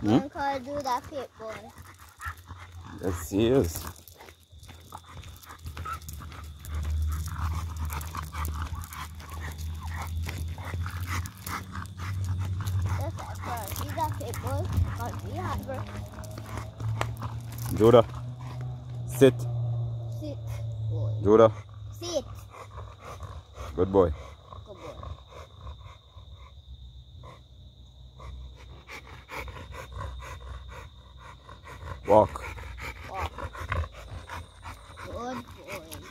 Hmm? I'm gonna do that pit boy. Yes, he is. That's that first. You got pit boy. Gonna be hyper. Judah, sit. Sit. Judah, Sit. Good boy. Walk. Walk. Good boy.